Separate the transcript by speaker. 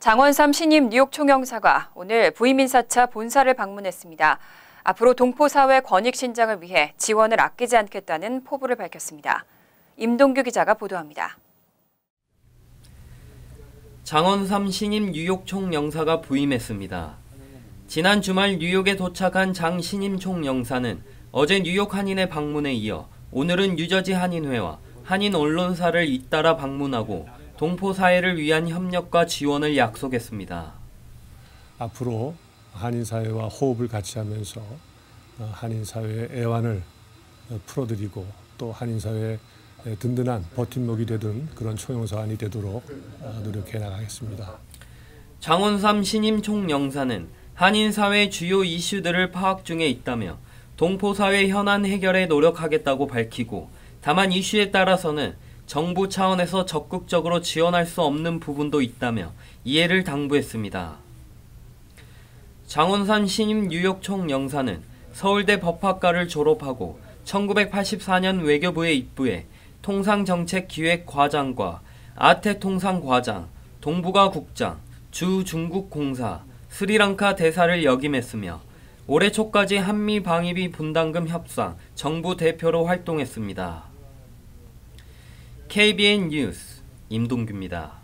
Speaker 1: 장원삼 신임 뉴욕 총영사가 오늘 부임 인사차 본사를 방문했습니다. 앞으로 동포사회 권익 신장을 위해 지원을 아끼지 않겠다는 포부를 밝혔습니다. 임동규 기자가 보도합니다.
Speaker 2: 장원삼 신임 뉴욕 총영사가 부임했습니다. 지난 주말 뉴욕에 도착한 장 신임 총영사는 어제 뉴욕 한인의 방문에 이어 오늘은 뉴저지 한인회와 한인 언론사를 잇따라 방문하고 동포 사회를 위한 협력과 지원을 약속했습니다.
Speaker 3: 앞으로 한인 사회와 호흡을 같이 하면서 어, 한인 사회의 애환을 어, 풀어드리고 또 한인 사회의 든든한 버팀목이 되던 그런 총영사관이 되도록 어, 노력해 나가겠습니다.
Speaker 2: 장원삼 신임 총영사는 한인 사회 주요 이슈들을 파악 중에 있다며 동포 사회 현안 해결에 노력하겠다고 밝히고 다만 이슈에 따라서는 정부 차원에서 적극적으로 지원할 수 없는 부분도 있다며 이해를 당부했습니다. 장원산 신임 뉴욕 총영사는 서울대 법학과를 졸업하고 1984년 외교부에 입부해 통상정책기획과장과 아태통상과장, 동북아 국장, 주중국공사, 스리랑카 대사를 역임했으며 올해 초까지 한미 방위비 분담금 협상 정부 대표로 활동했습니다. KBN 뉴스 임동규입니다.